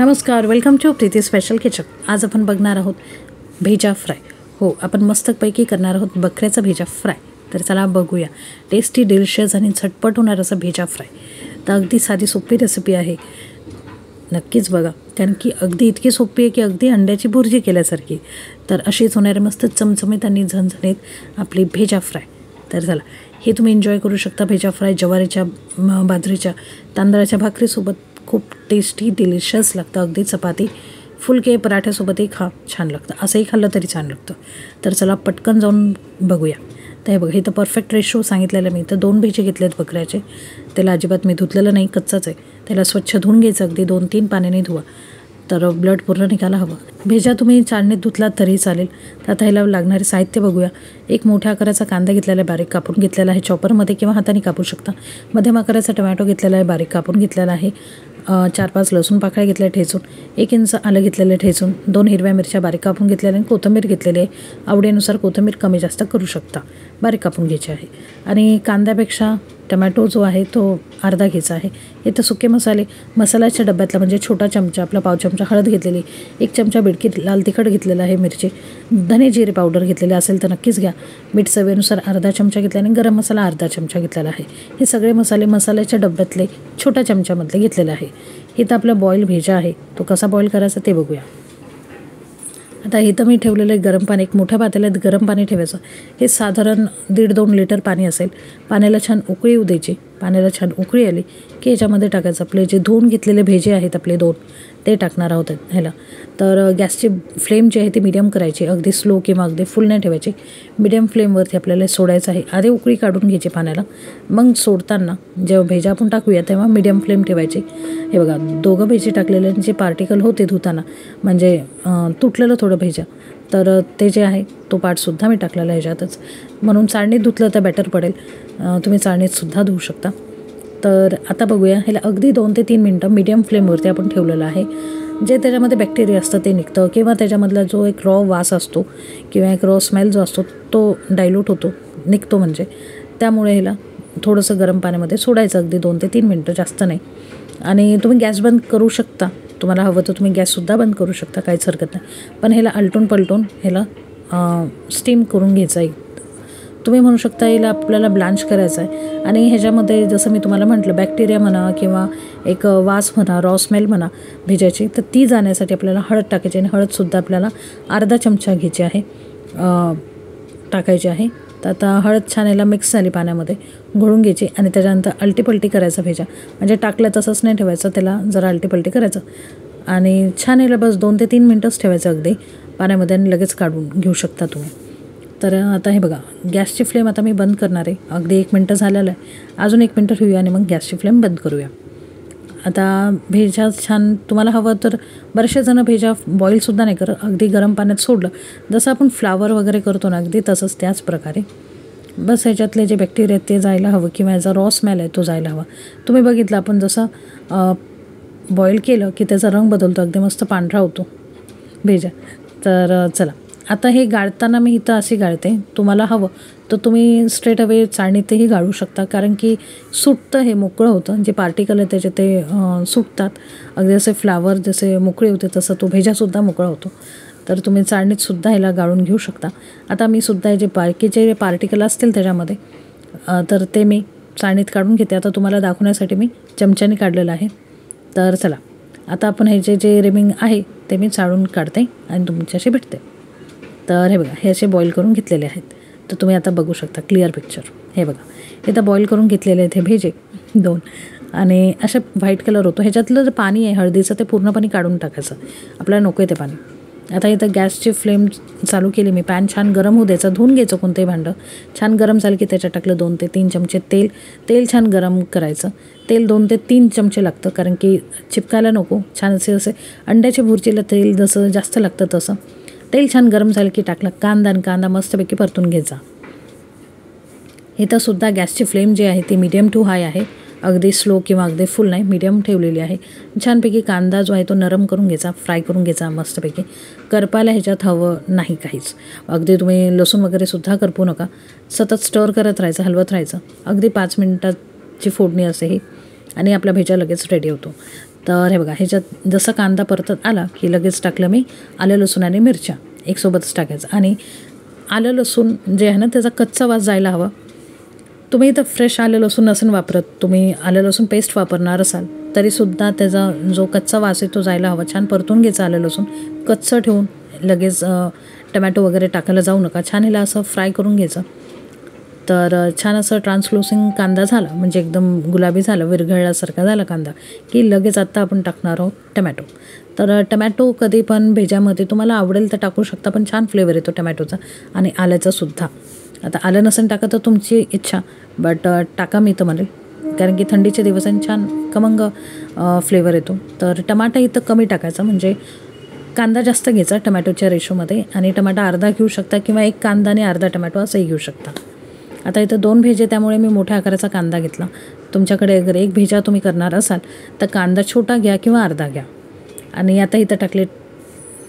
नमस्कार welcome to Preeti special kitchen आज आपण बघणार आहोत भेजा फ्राय हो आपण मस्तपैकी करणार आहोत बकऱ्याचा भेजा फ्राय तर चला बघूया. टेस्टी डिलिशियस आणि झटपट होणार असं भेजा फ्राय तर अगदी साधी सोपी रेसिपी आहे. नक्कीच बघा. कारण की अगदी इतकी सोपी आहे की अगदी अंड्याची भुर्जी केल्यासारखी. तर अशीच होणारे मस्त चमचमीत आणि झणझणीत आपली भेजा फ्राय तर चला हे तुम्ही एन्जॉय करू शकता भेजा फ्राय ज्वारीच्या बाजरीच्या तांदळाच्या भाकरीसोबत. खूप टेस्टी डिलिशियस लागतं. अगदी चपाती फुलके पराठ्यासोबतही खा छान लागतं. असंही खाल्लं तरी छान लागतं. तर चला पटकन जाऊन बघूया. तर हे बघा हे तर परफेक्ट रेशो सांगितलेलं मी. तर दोन भेजे घेतले आहेत बकऱ्याचे. त्याला अजिबात मी धुतलेलं नाही कच्चाच आहे. त्याला स्वच्छ धुवून घ्यायचं अगदी दोन तीन पाण्याने धुवा. तर ब्लड पूर्ण निघायला हवं. भेजा तुम्ही चाळणीत धुतलात तरी चालेल. तर आता ह्याला लागणारे साहित्य बघूया. एक मोठ्या आकाराचा कांदा घेतलेला आहे बारीक कापून घेतलेला आहे. चॉपरमध्ये किंवा हाताने कापू शकता. मध्यम आकाराचा टमॅटो घेतलेला आहे बारीक कापून घेतलेला आहे. चार पाच लसूण पाकळ्या घेतल्या ठेचून एक इंच आलं घेतलेलं ठेचून दोन हिरव्या मिरच्या बारीक कापून घेतलेल्या आणि कोथिंबीर घेतलेली आहे. आवडीनुसार कोथिंबीर कमी जास्त करू शकता. बारीक कापून घ्यायची आहे. आणि कांद्यापेक्षा टमॅटो जो आहे तो अर्धा घ्यायचा आहे. इथं सुके मसाले. मसाल्याच्या डब्यातला म्हणजे छोटा चमचा आपला पाव चमचा हळद घेतलेली एक चमचा बिडकी लाल तिखट घेतलेला आहे मिरची धने जिरे पावडर घेतलेले असेल तर नक्कीच घ्या. मीठ चवीनुसार अर्धा चमचा घेतला आणि गरम मसाला अर्धा चमचा घेतलेला आहे. हे सगळे मसाले मसाल्याच्या डब्यातले छोट्या चमच्यामधले घेतलेले आहे. इथं आपलं बॉईल भेजा आहे. तो कसा बॉईल करायचा ते बघूया. आता इथं मी ठेवलेलं आहे गरम पाणी एक मोठ्या पातेल्यात गरम पाणी ठेवायचं. हे साधारण दीड दोन लिटर पाणी असेल. पाण्याला छान उकळी येऊ द्यायची. पाण्याला छान उकळी आली की याच्यामध्ये टाकायचं. आपले जे धुवून घेतलेले भेजे आहेत आपले दोन ते टाकणार आहोत ह्याला. तर गॅसची फ्लेम जी आहे ती मिडियम करायची अगदी स्लो किंवा अगदी फुल नाही ठेवायची. मिडियम फ्लेमवरती आपल्याला सोडायचं आहे. आधी उकळी काढून घ्यायची पाण्याला. मग सोडताना जेव्हा भेजा आपण टाकूया तेव्हा मिडियम फ्लेम ठेवायची. हे बघा दोघं भेजे टाकलेले जे पार्टिकल होते धुताना म्हणजे तुटलेलं थोडं भेजा तर ते जे आहे तो पार्टसुद्धा मी टाकलेला ह्याच्यातच म्हणून चाळणीत धुतलं तर बेटर पडेल. तुम्ही चाळणीतसुद्धा धुवू शकता. तर आता बघूया. ह्याला अगदी दोन ते तीन मिनटं मीडियम फ्लेमवरती आपण ठेवलेलं आहे. जे त्याच्यामध्ये बॅक्टेरिया असतं ते निघतं. किंवा त्याच्यामधला जो एक रॉ वास असतो किंवा एक रॉ स्मेल जो असतो तो डायल्यूट होतो. निघतो म्हणजे. त्यामुळे ह्याला थोडंसं गरम पाण्यामध्ये सोडायचं अगदी दोन ते तीन मिनटं जास्त नाही. आणि तुम्ही गॅस बंद करू शकता. तुम्हाला हवं तर तुम्ही गॅससुद्धा बंद करू शकता काहीच हरकत नाही. पण ह्याला आलटून पलटून ह्याला स्टीम करून घ्यायचं आहे तुम्ही म्हणू शकता याला आपल्याला ब्लांच करायचं आहे. आणि ह्याच्यामध्ये जसं मी तुम्हाला म्हटलं बॅक्टेरिया म्हणा किंवा एक वास म्हणा रॉ स्मेल म्हणा भिजायची तर ती जाण्यासाठी आपल्याला हळद टाकायची आणि हळदसुद्धा आपल्याला अर्धा चमचा घ्यायची आहे टाकायची आहे. तर आता हळद छान याला मिक्स झाली पाण्यामध्ये घोळून घ्यायची आणि त्याच्यानंतर अलटीपलटी करायचा भेजा. म्हणजे टाकलं तसंच नाही ठेवायचं त्याला जरा अलटीपलटी करायचं. आणि छान याला बस दोन ते तीन मिनटंच ठेवायचं अगदी. पाण्यामध्ये आणि लगेच काढून घेऊ शकता तुम्ही. तर आता हे बघा गॅसची फ्लेम आता मी बंद करणार आहे. अगदी एक मिनटं झालेलं आहे. अजून एक मिनटं ठेवूया आणि मग गॅसची फ्लेम बंद करूया. आता भेजा छान तुम्हाला हवं तर बरेचसे जणं भेजा बॉईलसुद्धा नाही करत अगदी गरम पाण्यात सोडलं. जसं आपण फ्लावर वगैरे करतो ना अगदी तसंच त्याच प्रकारे. बस ह्याच्यातले जे बॅक्टेरिया आहेत ते जायला हवं किंवा याचा रॉ स्मेल आहे तो जायला हवा. तुम्ही बघितलं आपण जसं बॉईल केलं की त्याचा रंग बदलतो अगदी मस्त पांढरा होतो भेजा. तर चला. आता हे गाळताना मी इथं अशी गाळते. तुम्हाला हवं तर तुम्ही स्ट्रेट अवे चाळणीतही गाळू शकता. कारण की सुटतं हे मोकळं होतं. जे पार्टिकल आहे त्याचे ते सुटतात. अगदी जसे फ्लावर जसे मोकळे होते तसं तो भेजासुद्धा मोकळा होतो. तर तुम्ही चाळणीतसुद्धा ह्याला गाळून घेऊ शकता. आता मी सुद्धा हे जे बाकीचे पार्टिकल असतील त्याच्यामध्ये तर ते मी चाळणीत काढून घेते. आता तुम्हाला दाखवण्यासाठी मी चमच्याने काढलेलं आहे. तर चला आता आपण हे जे जे रिमिंग आहे ते मी चाळून काढते आणि तुमच्याशी भेटते. तर हे बघा हे असे बॉईल करून घेतलेले आहेत. तर तुम्ही आता बघू शकता क्लिअर पिक्चर हे बघा हे तर बॉईल करून घेतलेले आहेत हे भेजे दोन. आणि अशा व्हाईट कलर होतो. ह्याच्यातलं जे पाणी आहे हळदीचं ते पूर्णपणे काढून टाकायचं. आपल्याला नको आहे ते पाणी. आता इथं गॅसची फ्लेम चालू केली मी. पॅन छान गरम होऊ द्यायचं. धुवून घ्यायचं कोणतंही भांडं. छान गरम झालं की त्याच्यात टाकलं दोन ते तीन चमचे तेल. तेल छान गरम करायचं. तेल दोन ते तीन चमचे लागतं. कारण की चिपकायला नको. छान असे असे अंड्याच्या भुर्जीला तेल जसं जास्त लागतं तसं. तेल छान गरम झालं की टाकला. कांदा आणि कांदा मस्तपैकी परतून घ्यायचा. इथंसुद्धा गॅसची फ्लेम जी आहे ती मीडियम टू हाय आहे. अगदी स्लो किंवा अगदी फुल नाही मीडियम ठेवलेली आहे. छानपैकी कांदा जो आहे तो नरम करून घ्यायचा फ्राय करून घ्यायचा मस्तपैकी. करपायला ह्याच्यात हवं नाही काहीच. अगदी तुम्ही लसूण वगैरेसुद्धा करपू नका. सतत स्टर करत राहायचं हलवत राहायचं. अगदी पाच मिनटाची फोडणी असे ही आणि आपला भेजा लगेच रेडी होतो. तर हे बघा ह्याच्यात जसं कांदा परतत आला की लगेच टाकलं मी आलं लसूण आणि मिरच्या एकसोबतच टाकायचं. आणि आलं लसूण जे आहे ना त्याचा कच्चा वास जायला हवा. तुम्ही इथं फ्रेश आलं लसूण नसून वापरत तुम्ही आलं लसूण पेस्ट वापरणार असाल तरीसुद्धा त्याचा जो कच्चा वास आहे तो जायला हवा. छान परतून घ्यायचा आलं लसूण. कच्चं ठेवून लगेच टमॅटो वगैरे टाकायला जाऊ नका. छान हिला असं फ्राय करून घ्यायचं. तर छान असं ट्रान्सलुसिंग कांदा झाला. म्हणजे एकदम गुलाबी झाला विरघळल्यासारखा झाला कांदा की लगेच आत्ता आपण टाकणार आहोत टमॅटो. तर टमॅटो कधी पण भेजामध्ये तुम्हाला आवडेल तर टाकू शकता पण छान फ्लेवर येतो टमॅटोचा आणि आल्याचा सुद्धा. आता आलं नसेल टाका तर तुमची इच्छा बट टाका मी तर म्हणेल. कारण की थंडीचे दिवस आणि छान कमंग फ्लेवर येतो. तर टमाटा इथं कमी टाकायचा. म्हणजे कांदा जास्त घ्यायचा टमॅटोच्या रेशोमध्ये आणि टमाटा अर्धा घेऊ शकता किंवा एक कांदा आणि अर्धा टमॅटो असंही घेऊ शकता. आता इथं दोन भेजे त्यामुळे मी मोठ्या आकाराचा कांदा घेतला. तुमच्याकडे अगर एक भेजा तुम्ही करणार असाल तर कांदा छोटा घ्या किंवा अर्धा घ्या. आणि आता इथं टाकले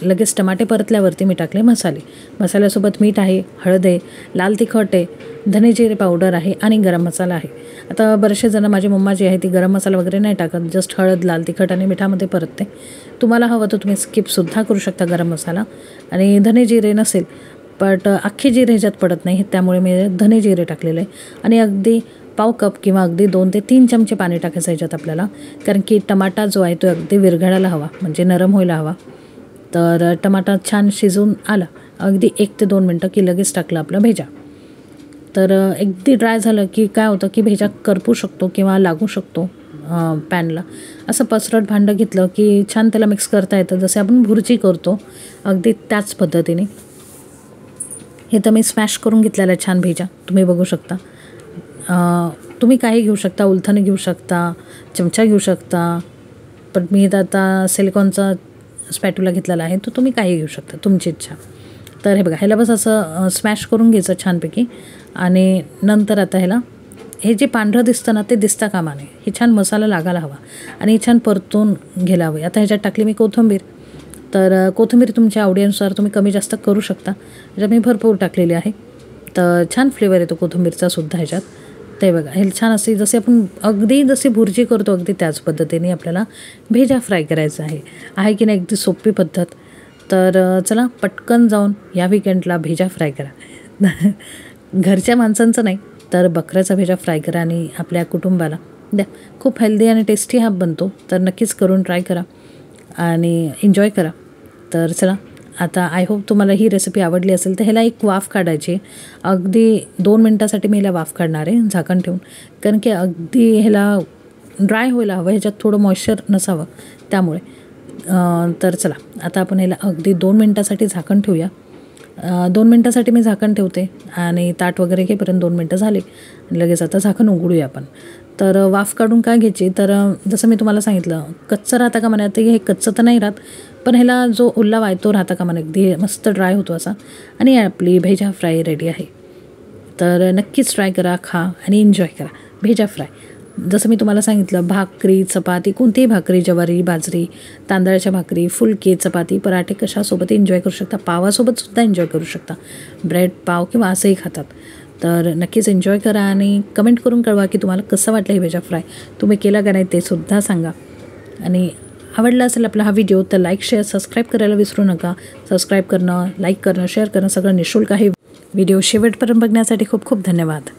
लगेच टमाटे परतल्यावरती मी टाकले मसाले. मसाल्यासोबत मीठ आहे हळद आहे लाल तिखट आहे धनेजिरे पावडर आहे आणि गरम मसाला आहे. आता बरेचसे जण माझी मम्मा जी आहे ती गरम मसाला वगैरे नाही टाकत जस्ट हळद लाल तिखट आणि मिठामध्ये परतते. तुम्हाला हवं तर तुम्ही स्किपसुद्धा करू शकता गरम मसाला. आणि धने जिरे नसेल बट अख्खे जिरे ह्याच्यात पडत नाही. त्यामुळे मी धने जिरे टाकलेले. आहे आणि अगदी पाव कप किंवा अगदी दोन ते तीन चमचे पाणी टाकायचं ह्याच्यात आपल्याला. कारण की टमाटा जो आहे तो अगदी विरघळायला हवा. म्हणजे नरम व्हायला हवा. तर टमाटा छान शिजून आला. अगदी एक ते दोन मिनटं की लगेच टाकलं आपलं भेजा. तर अगदी ड्राय झालं की काय होतं की भेजा करपू शकतो किंवा लागू शकतो पॅनला. असं पसरट भांडं घेतलं की छान त्याला मिक्स करता येतं. जसे आपण भुर्जी करतो अगदी त्याच पद्धतीने. हे तर मी स्मॅश करून घेतलेल्या आहे छान भेजा. तुम्ही बघू शकता. तुम्ही काही घेऊ शकता उलथाने घेऊ शकता चमचा घेऊ शकता पण मी तर आता सिलिकॉनचा स्पॅटूला घेतलेला आहे तो तुम्ही काही घेऊ शकता तुमची इच्छा. तर हे बघा ह्याला बस असं स्मॅश करून घ्यायचं छानपैकी. आणि नंतर आता ह्याला हे जे पांढरं दिसतं ना ते दिसता कामा नये. हे छान मसाला लागायला हवा. आणि हे छान परतून घ्यायला हवे. आता ह्याच्यात टाकली मी कोथिंबीर. तर कोथिंबीर तुमच्या आवडीनुसार तुम्ही कमी जास्त करू शकता. ज्या मी भरपूर टाकलेली आहे. तर छान फ्लेवर येतो कोथिंबीरचा सुद्धा ह्याच्यात. ते बघा हे छान असे जसे आपण अगदी जशी भुर्जी करतो अगदी त्याच पद्धतीने आपल्याला भेजा फ्राय करायचं आहे. आहे की नाही अगदी सोपी पद्धत. तर चला पटकन जाऊन या विकेंडला भेजा फ्राय करा. घरच्या माणसांचं नाही तर बकऱ्याचा भेजा फ्राय करा आणि आपल्या कुटुंबाला द्या. खूप हेल्दी आणि टेस्टी हा बनतो तर नक्कीच करून ट्राय करा. आणि एन्जॉय करा. तर चला आता आय होप तुम्हाला ही रेसिपी आवडली असेल तर ह्याला एक वाफ काढायची. अगदी दोन मिनटासाठी मी ह्याला वाफ काढणार आहे झाकण ठेवून. कारण की अगदी ह्याला ड्राय व्हायला हवं ह्याच्यात थोडं मॉइश्चर नसावं त्यामुळे. तर चला आता आपण ह्याला अगदी दोन मिनटासाठी झाकण ठेवूया. दोन मिनटासाठी मी झाकण ठेवते आणि ताट वगैरे घेपर्यंत दोन मिनटं झाले. लगेच आता झाकण उघडूया आपण. तर वाफ काढून काय घ्यायची? तर जसं मी तुम्हाला सांगितलं कच्चं राहता का म्हणा ते हे कच्चं तर नाही राहत पण ह्याला जो ओल्लावा आहे तो राहता का मला अगदी मस्त ड्राय होतो असा. आणि आपली भेजा फ्राय रेडी आहे. तर नक्कीच ट्राय करा खा आणि एन्जॉय करा. भेजा फ्राय जसं मी तुम्हाला सांगितलं भाकरी चपाती कोणतीही भाकरी ज्वारी बाजरी तांदळाच्या भाकरी फुलके चपाती पराठे कशासोबत एन्जॉय करू शकता? पावासोबतसुद्धा एन्जॉय करू शकता. ब्रेड पाव किंवा असंही खातात. तर नक्कीच एन्जॉय करा आणि कमेंट करून कळवा की तुम्हाला कसं वाटलं हे भेजा फ्राय तुम्ही केला का नाही ते सुद्धा सांगा. आणि आवडला असेल आपला हा व्हिडिओ तर लाईक शेअर सबस्क्राईब करायला विसरू नका. सबस्क्राईब करणं लाईक करणं शेअर करणं सगळं निशुल्क आहे. व्हिडिओ शेवटपर्यंत बघण्यासाठी खूप खूप धन्यवाद.